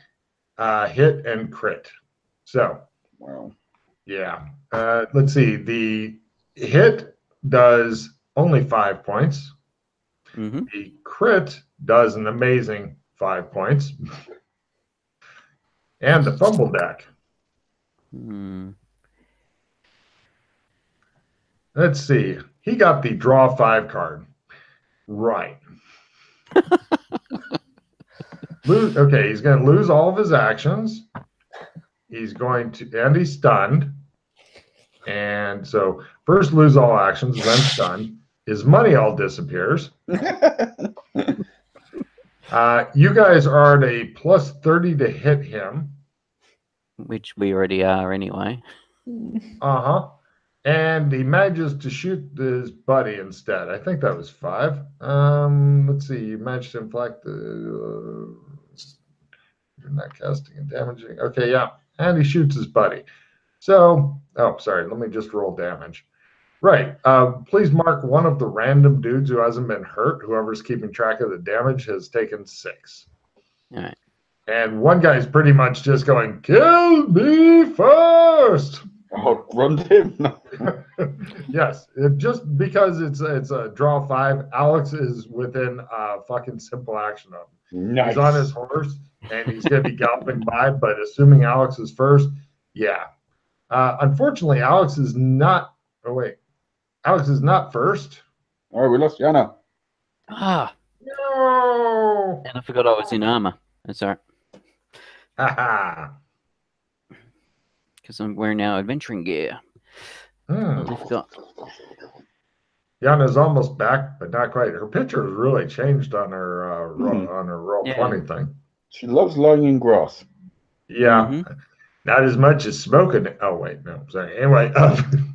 uh, hit and crit. So wow. yeah, uh, let's see. The hit does only five points. hmm The crit does an amazing five points. and the fumble deck. Hmm. Let's see. He got the draw five card. Right. (laughs) lose, okay, he's going to lose all of his actions. He's going to, and he's stunned. And so first lose all actions, then stun. His money all disappears. (laughs) Uh, you guys are at a plus 30 to hit him. Which we already are anyway. (laughs) Uh huh. And he manages to shoot his buddy instead. I think that was five. Um, let's see. You managed to inflict the. you're not casting and damaging. Okay, yeah. And he shoots his buddy. So, oh, sorry. Let me just roll damage. Right. Uh, please mark one of the random dudes who hasn't been hurt. Whoever's keeping track of the damage has taken six. All right. And one guy's pretty much just going, kill me first. oh, run him. (laughs) yes, it, just because it's it's a draw five. Alex is within a fucking simple action of him. nice. He's on his horse and he's going to be galloping by. But assuming Alex is first, yeah. Uh, unfortunately, Alex is not. Oh wait, Alex is not first. All right, we lost Yana. Ah, No. and I forgot I was in armor. That's all right. Haha. Because I'm wearing our adventuring gear. Hmm. Totally forgot. Yana's almost back, but not quite. Her picture has really changed on her uh, ro- Hmm. on her roll Yeah. twenty thing. She loves lying in grass. Yeah, Mhm. not as much as smoking. Oh wait, no, sorry. Anyway, (laughs) um,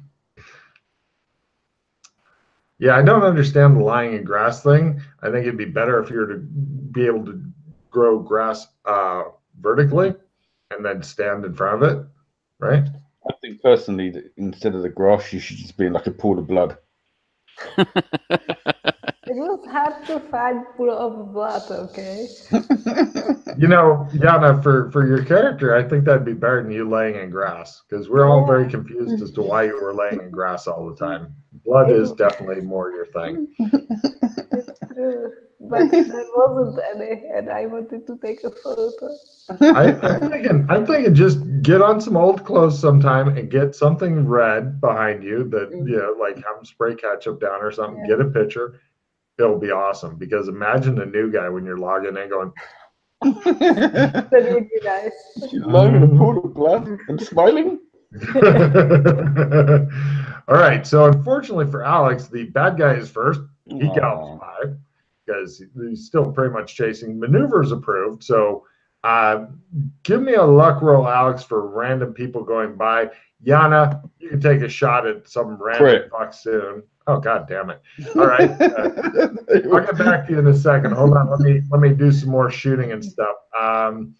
yeah, I don't understand the lying in grass thing. I think it'd be better if you were to be able to grow grass uh, vertically and then stand in front of it, right? I think personally that instead of the grass, you should just be in like a pool of blood. (laughs) It was hard to find pool of blood, okay? You know, Yana, for for your character, I think that'd be better than you laying in grass because we're all very confused as to why you were laying in grass all the time. Blood is definitely more your thing. It's true. But there wasn't any, and I wanted to take a photo. I, I'm thinking, I'm thinking, just get on some old clothes sometime and get something red behind you that mm. you know, like have them spray ketchup down or something. Get a picture. It'll be awesome because imagine a new guy when you're logging in going, (laughs) That would be nice. She's lying in a pool of blood and smiling. (laughs) All right. So unfortunately for Alex, the bad guy is first. He Aw. gallops by because he's still pretty much chasing. Maneuvers approved. So uh, give me a luck roll, Alex, for random people going by. Yana, you can take a shot at some random Crit. fuck soon. Oh god damn it! All right, (laughs) uh, I'll get back to you in a second. Hold on, let me let me do some more shooting and stuff. Um,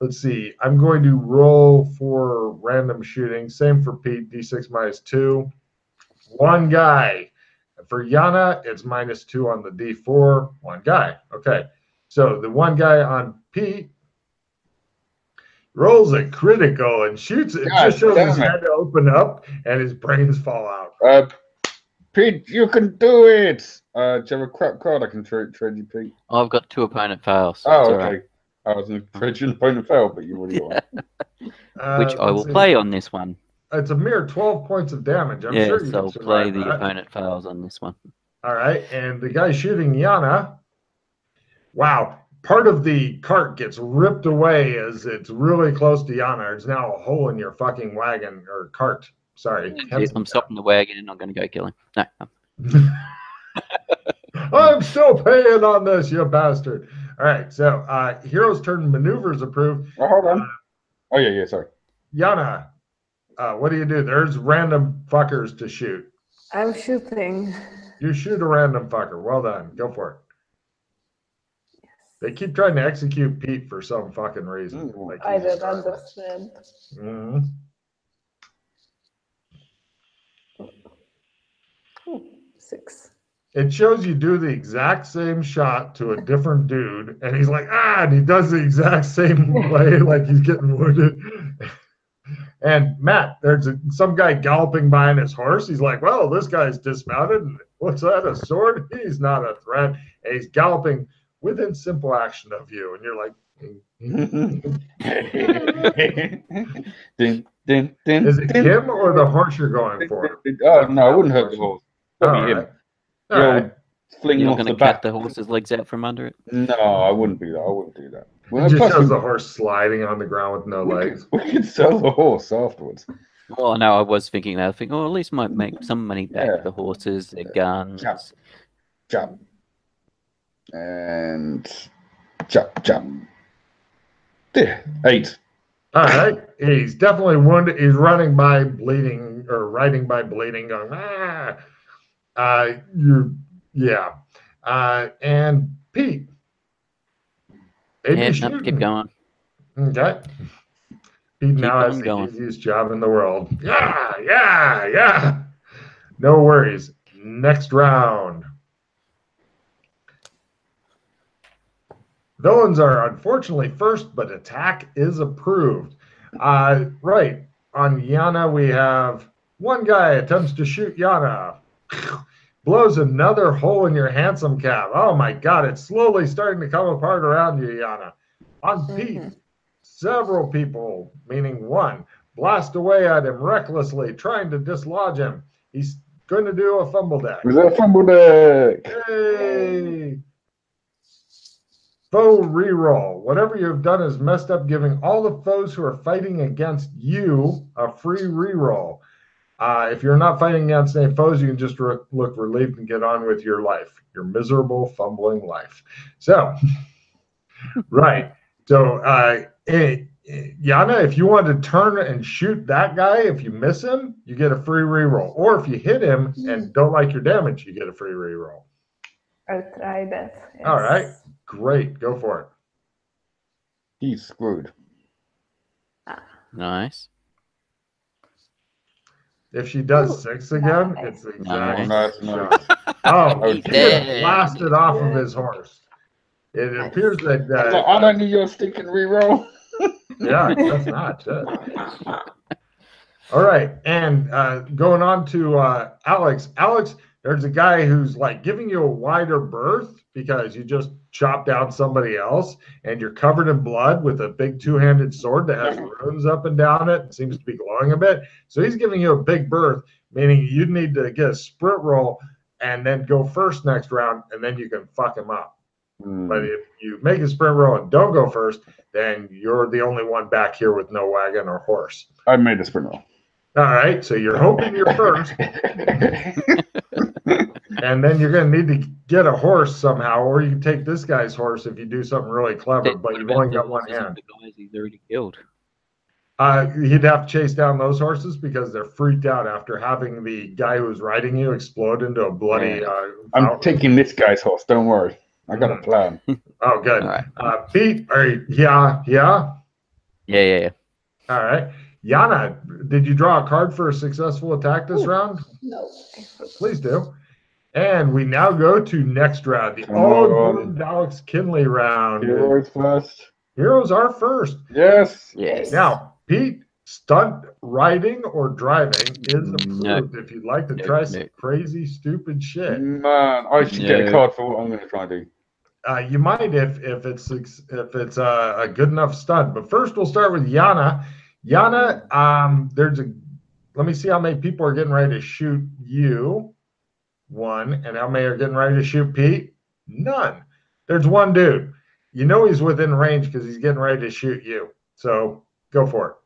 let's see. I'm going to roll for random shooting. Same for Pete. D6 minus two. One guy. For Yana, it's minus two on the D4. One guy. Okay. So the one guy on Pete rolls a critical and shoots it. God just shows his it. head open up and his brains fall out. Uh, Pete, you can do it. Uh, do you have a crap card I can trade trade you, Pete? I've got two opponent fails. Oh, okay. right. I was going to trade you an opponent fail, but you already won. Uh, Which I will see. play on this one. It's a mere 12 points of damage. I'm yes, sure you can I'll play the that. opponent fails on this one. All right. And the guy shooting Yana, wow, part of the cart gets ripped away as it's really close to Yana. There's now a hole in your fucking wagon or cart. Sorry. Yes, I'm stopping the wagon and I'm going to go kill him. No, no. (laughs) I'm still paying on this, you bastard. All right. So, uh, Hero's Turn maneuvers approved. Oh, hold on. Oh, yeah, yeah, sorry. Yana, uh, what do you do? There's random fuckers to shoot. I'm shooting. You shoot a random fucker. Well done. Go for it. They keep trying to execute Pete for some fucking reason. Like I don't understand. Mhm. Six. It shows you do the exact same shot to a different dude, and he's like, ah, and he does the exact same (laughs) way, like he's getting wounded. And Matt, there's a, some guy galloping by on his horse. He's like, well, this guy's dismounted. And what's that, a sword? (laughs) He's not a threat. And he's galloping within simple action of you. And you're like, din, din, din, is it din. him or the horse you're going for? Oh, no, I wouldn't hurt the horse. All Probably him. right. All The right. fling You're off the going to cut back. the horse's legs out from under it? No, I wouldn't do that. I wouldn't do that. Well, It just plus shows the horse sliding on the ground with no we, legs. could, (laughs) we could sell the horse afterwards. Well, no, I was thinking that. I think, oh, at least might make some money back. Yeah. The horses, their guns. Jump. Jump. And jump, jump. There. Eight. All right. He's definitely wounded. He's running by bleeding or riding by bleeding, going, ah. Uh, you, yeah. Uh, and Pete. Maybe Yeah, no, keep going. Okay. Pete now has the going. easiest job in the world. Yeah, yeah, yeah. No worries. Next round. Villains are unfortunately first, but attack is approved. Uh, right. On Yana, we have one guy attempts to shoot Yana. Blows another hole in your hansom cab. Oh my god, it's slowly starting to come apart around you, Yana. On Pete, Mhm. several people, meaning one, blast away at him recklessly, trying to dislodge him. He's going to do a fumble deck. Was that a fumble deck? Yay! Foe reroll. Whatever you have done is messed up, giving all the foes who are fighting against you a free reroll. Uh, if you're not fighting against any foes, you can just re- look relieved and get on with your life, your miserable, fumbling life. So, (laughs) right. So, uh, eh, eh, Yana, if you want to turn and shoot that guy, if you miss him, you get a free reroll. Or if you hit him and don't like your damage, you get a free reroll. I'll try that. All right. Great, go for it. He's screwed. Nice. If she does Ooh, six again, nice. it's exactly exact Nice, same nice. shot. Oh, He's (laughs) he dead. just blasted off of his horse. It Nice. appears that, I was like, uh, I don't need your stinking reroll. (laughs) yeah, that's not shit. (laughs) All right, and uh, going on to uh, Alex. Alex, there's a guy who's like giving you a wider berth because you just chopped down somebody else, and you're covered in blood with a big two-handed sword that has runes up and down it. and Seems to be glowing a bit. So he's giving you a big berth, meaning you need to get a sprint roll and then go first next round, and then you can fuck him up. Hmm. But if you make a sprint roll and don't go first, then you're the only one back here with no wagon or horse. I made a sprint roll. All right, so you're hoping you're first, (laughs) and then you're going to need to get a horse somehow, or you can take this guy's horse if you do something really clever, Then but you've only got one hand. The guys he's already killed. Uh, he'd have to chase down those horses because they're freaked out after having the guy who's riding you explode into a bloody. Yeah. Uh, I'm fountain. taking this guy's horse. Don't worry. I got a plan. (laughs) Oh, good. All right. Uh, Pete, are you, yeah, yeah. Yeah, yeah, yeah. All right. Yana, did you draw a card for a successful attack this Ooh. round? No. Please do. And we now go to next round, the Come all on. Alex Kinley round. Heroes first. Heroes are first. Yes. Yes. Now, Pete, stunt riding or driving is No. approved if you'd like to No, try no. some crazy, stupid shit. Man, I should get a card for what I'm going to try and do. Uh, you might if if it's if it's a, a good enough stunt. But first, we'll start with Yana. Yana, um, there's a. Let me see how many people are getting ready to shoot you. One, and how many are getting ready to shoot Pete? None. There's one dude. You know he's within range because he's getting ready to shoot you. So go for it.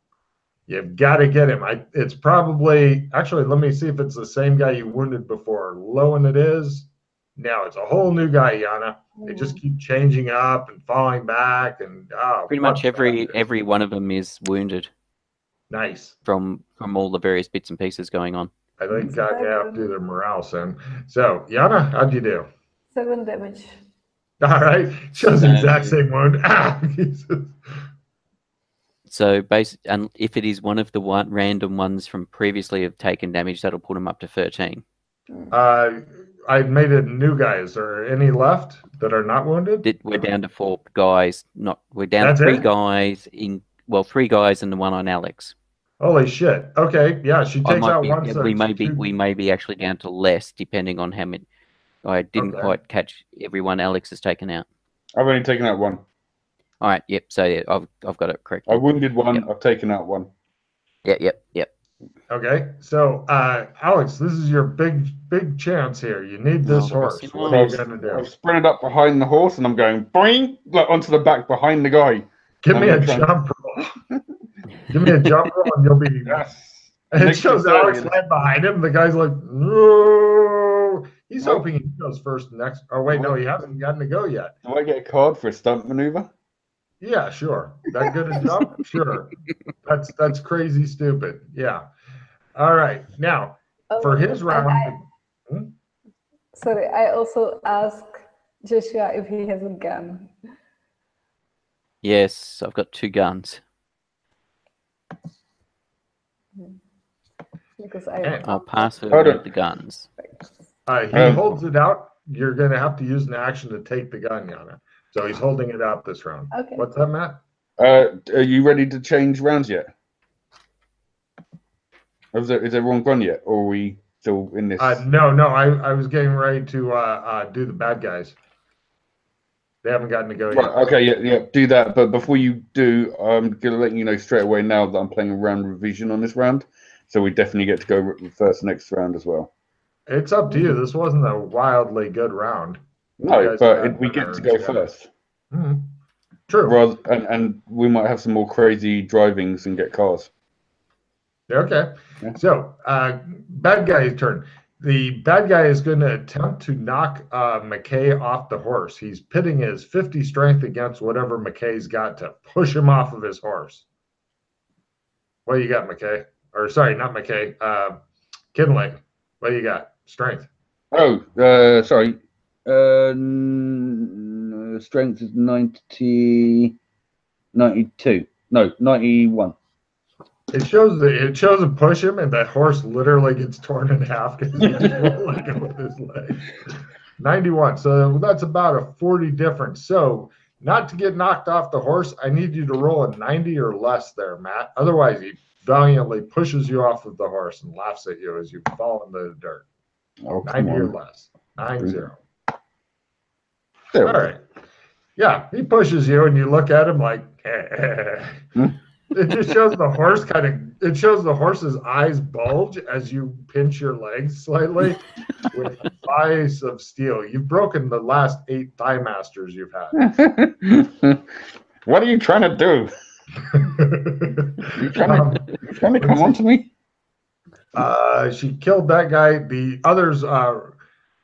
You've got to get him. I. It's probably actually. Let me see if it's the same guy you wounded before. Low and it is. Now it's a whole new guy, Yana. They just keep changing up and falling back, and oh, Pretty much every every one of them is wounded nice. from from all the various bits and pieces going on. I think God they have to do their morale soon. So, Yana, how'd you do? Seven damage. (laughs) All right, shows the exact same wound. (laughs) Ah, Jesus. So, base and if it is one of the one random ones from previously have taken damage, that'll put them up to thirteen. Uh, I made it new guys. Are any left that are not wounded? Did- We're down to four guys. Not we're down That's to three it? guys in well, three guys and the one on Alex. Holy shit! Okay, yeah, she takes out be, one. yeah, we it's may be two- we may be actually down to less depending on how many. I didn't Okay. quite catch everyone Alex has taken out. I've only taken out one. All right, yep. So yeah, I've I've got it correct. I wounded one. Yeah. I've taken out one. Yep, yep, yep. Okay, so uh, Alex, this is your big big chance here. You need this Oh, horse. What are you I've, gonna do? I've sprinted up behind the horse and I'm going boing like onto the back behind the guy. Give me I'm a gonna jump roll. (laughs) Give me a jump roll, and you'll be (laughs) Yes. And (laughs) it Next shows Alex Serbian. land behind him. The guy's like, no. He's Well- hoping he goes first next. Oh, wait, no, he hasn't gotten to go yet. Do I get a card for a stunt maneuver? Yeah, sure. That good a jump? (laughs) Sure. That's that's crazy stupid. Yeah. All right. Now, Oh, for his and round, I- hmm? sorry, I also ask Joshua if he has a gun. Yes, I've got two guns. Because I And- I'll pass her Hold on. the guns. uh, he Um, holds it out. You're going to have to use an action to take the gun, Yana. So he's holding it out this round. Okay. What's that, Matt? Uh, are you ready to change rounds yet? Is, there, is everyone gone yet, or are we still in this? Uh, no, no. I, I was getting ready to uh, uh, do the bad guys. They haven't gotten to go yet. Right, okay, yeah, yeah, do that. But before you do, I'm gonna let you know straight away now that I'm playing a round revision on this round, so we definitely get to go first next round as well. It's up to you. This wasn't a wildly good round. No, but it, we get to go yeah. first, Hmm. True. rather, and, and we might have some more crazy drivings and get cars. Okay. Yeah. So, uh, bad guy's turn. The bad guy is going to attempt to knock uh, McKay off the horse. He's pitting his 50 strength against whatever McKay's got to push him off of his horse. What do you got, McKay? Or sorry, not McKay. Uh, Kinley. What do you got? Strength. Oh, uh, sorry. Uh, n- strength is 90, 92. No, 91. It shows the it shows him push him, and that horse literally gets torn in half because he's rolling it with (laughs) his leg. Ninety-one. So that's about a forty difference. So not to get knocked off the horse, I need you to roll a ninety or less there, Matt. Otherwise, he valiantly pushes you off of the horse and laughs at you as you fall into the dirt. Oh, Ninety or less. Nine zero. There All we right. Yeah, he pushes you, and you look at him like. Hmm. (laughs) It just shows the horse kind of. It shows the horse's eyes bulge as you pinch your legs slightly (laughs) with vice of steel. You've broken the last eight thigh masters you've had. (laughs) what are you trying to do? You trying Um, to, you trying to come on to me? Uh, she killed that guy. The others, uh,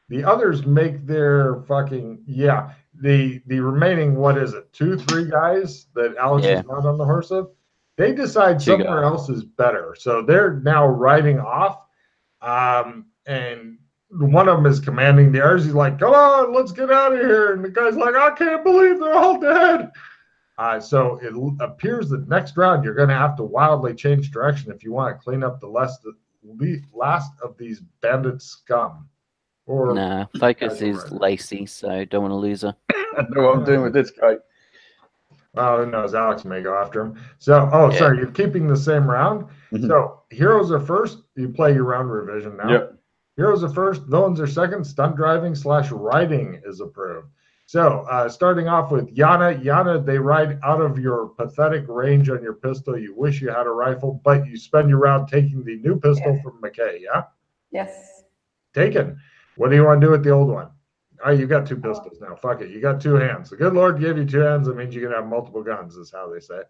the others make their fucking yeah. The the remaining what is it? Two, three guys that Alex Yeah. is not on the horse of. They decide Two somewhere else is better, so they're now riding off. Um, and one of them is commanding the others. He's like, "Come on, let's get out of here!" And the guy's like, "I can't believe they're all dead." Uh, so it l- appears that next round you're going to have to wildly change direction if you want to clean up the last, le- last of these bandit scum. Or Nah, Focus is right. Lacey, so don't want to lose her. I know what I'm doing with this guy. oh, who knows? Alex may go after him. So, oh, Yeah. sorry, you're keeping the same round. Mhm. So heroes are first. You play your round revision now. Yep. Heroes are first. Villains are second. Stunt driving slash riding is approved. So, uh, starting off with Yana. Yana, they ride out of your pathetic range on your pistol. You wish you had a rifle, but you spend your round taking the new pistol Yeah. from McKay. Yeah, Yes. taken. What do you want to do with the old one? Oh, you got two pistols now. Fuck it. You got two hands. The good Lord gave you two hands. That means you can have multiple guns, is how they say.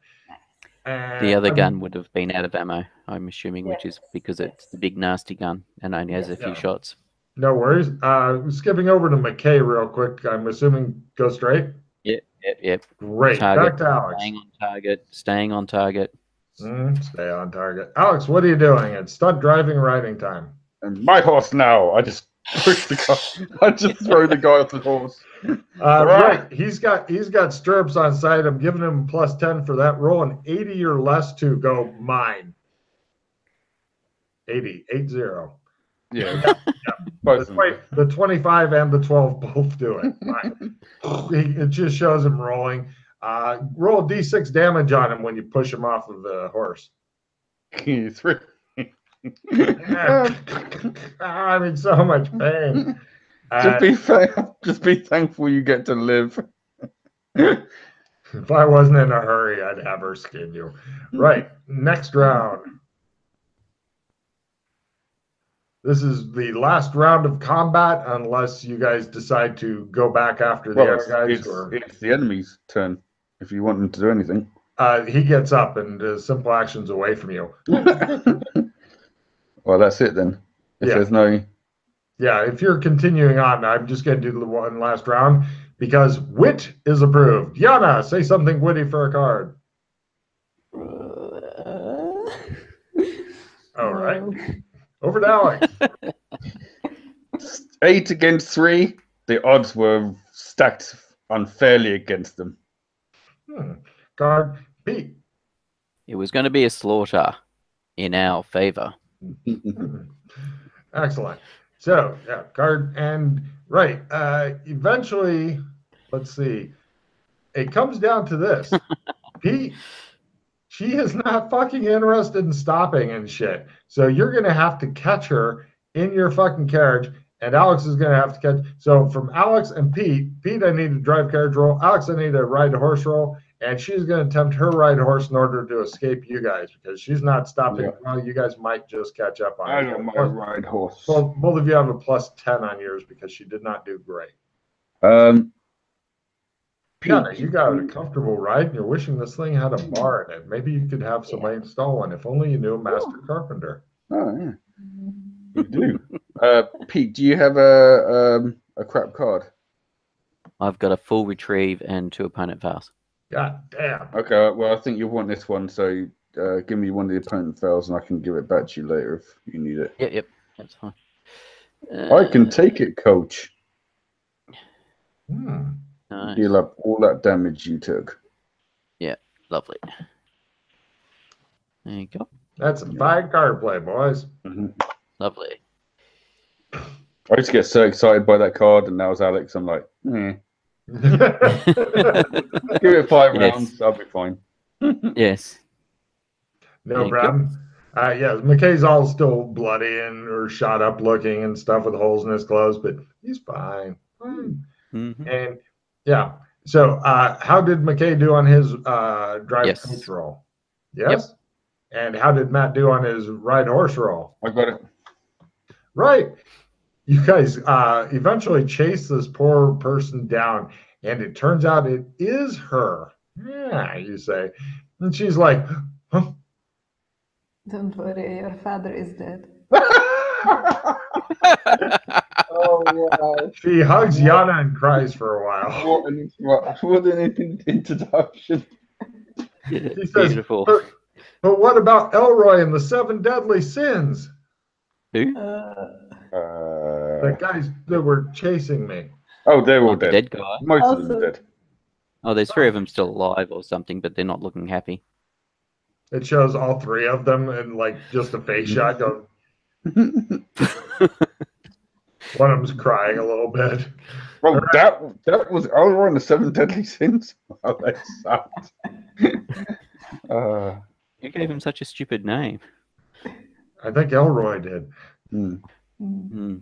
And, The other I mean, gun would have been out of ammo, I'm assuming, which is because it's the big nasty gun and only has a few Yeah. shots. No worries. Uh, skipping over to McKay real quick. I'm assuming go straight. Yep, yep, yep. Great. Target. Back to Alex. Staying on target, staying on target. Mm, stay on target. Alex, what are you doing? It's stunt driving riding time. And my horse now. I just push the guy. (laughs) I just throw the guy off the horse. Uh, Right. right. He's got he's got stirrups on side. I'm giving him plus 10 for that roll and 80 or less to go mine. 80, 8 0. Yeah. The, Both of 20 the 25 and the 12 both do it. Mine. (laughs) He- it just shows him rolling. Uh, roll d6 damage on him when you push him off of the horse. (laughs) Three. (laughs) I'm in so much pain. Uh, just be fa- just be thankful you get to live. If I wasn't in a hurry, I'd have her skin you. Right. Next round. This is the last round of combat, unless you guys decide to go back after the Well, other it's, guys. it's, Or it's the enemy's turn if you want them to do anything. uh, he gets up and does simple actions away from you. (laughs) Well, that's it then. If Yeah. there's no. Yeah, if you're continuing on, I'm just going to do the one last round because wit is approved. Yana, say something witty for a card. Uh, (laughs) All right. Over to Alex. (laughs) Eight against three, the odds were stacked unfairly against them. Hmm. Card Pete. It was going to be a slaughter in our favor. Hmm. (laughs) Excellent. So, yeah, card and right. Uh, eventually, let's see. It comes down to this. (laughs) Pete, she is not fucking interested in stopping and shit. So you're gonna have to catch her in your fucking carriage, and Alex is gonna have to catch. So from Alex and Pete, Pete, I need to drive carriage roll. Alex, I need to ride a horse roll, and she's gonna attempt her ride horse in order to escape you guys because she's not stopping. Yeah. Well, you guys might just catch up on I her. got my ride horse. Well, both of you have a plus 10 on yours because she did not do great. Um, Yeah, you got a comfortable ride and you're wishing this thing had a bar in it. Maybe you could have somebody install one if only you knew a master carpenter. Oh, yeah, you do. (laughs) uh, Pete, do you have a um, a crap card? I've got a full retrieve and two opponent files. God damn. Okay, well, I think you want this one, so uh, give me one of the opponent fails, and I can give it back to you later if you need it. Yep, yep, that's fine. I can Uh, take it, Coach. Hmm. Nice. Deal up all that damage you took. Yeah, lovely. There you go. That's a fine card play, boys. Mhm. Lovely. I just get so excited by that card, and now it's Alex. I'm like, eh. (laughs) give it five Yes. rounds, I'll be fine. (laughs) Yes. No you. problem. Uh, yeah, McKay's all still bloody and or shot up looking and stuff with holes in his clothes, but he's fine. Fine. hmm And yeah, so uh, how did McKay do on his uh, drive Yes. coach roll? Yes. And how did Matt do on his ride horse roll? I got it. Right. You guys uh, eventually chase this poor person down, and it turns out it is her. Yeah, you say. And she's like, huh? Don't worry, your father is dead. (laughs) (laughs) oh wow! she (laughs) hugs Yana and cries for a while. What an, what, what an in- introduction. says- Beautiful. But, but what about Elroy and the seven deadly sins? Who? Uh, Uh, The guys that were chasing me. oh, they're all Oh, the dead. dead guy. Most of them dead. Oh, there's three of them still alive or something, but they're not looking happy. It shows all three of them and like just a face shot (laughs) going. (laughs) One of them's crying a little bit. Well, that that was Elroy and the Seven Deadly Sins. (laughs) Oh, that sucked. (laughs) uh, You gave him such a stupid name. I think Elroy did. hmm. mm. Hmm.